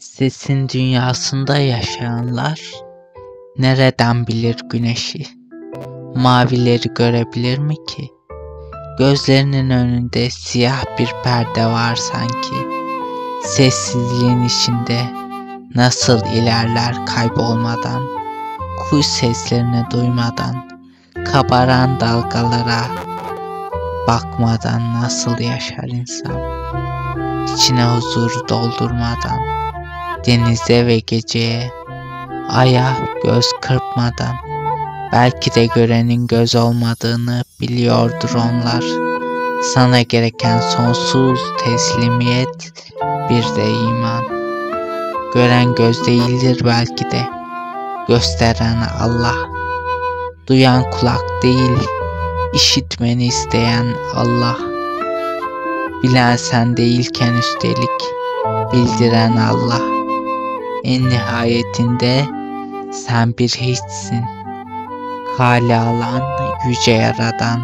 Sesin dünyasında yaşayanlar nereden bilir güneşi? Mavileri görebilir mi ki? Gözlerinin önünde siyah bir perde var sanki. Sessizliğin içinde nasıl ilerler kaybolmadan, kuş seslerini duymadan, kabaran dalgalara bakmadan nasıl yaşar insan? İçine huzur doldurmadan, denize ve geceye, aya göz kırpmadan, belki de görenin göz olmadığını biliyordur onlar. Sana gereken sonsuz teslimiyet, bir de iman. Gören göz değildir belki de, gösteren Allah. Duyan kulak değil, işitmeni isteyen Allah. Bilen sen değilken üstelik bildiren Allah. En nihayetinde sen bir hiçsin. Kale alan yüce yaradan.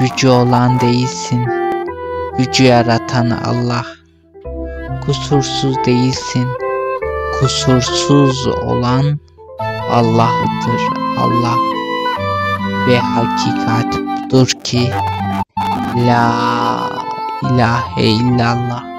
Gücü olan değilsin. Gücü yaratan Allah. Kusursuz değilsin. Kusursuz olan Allah'tır Allah. Ve hakikat budur ki La ilahe illallah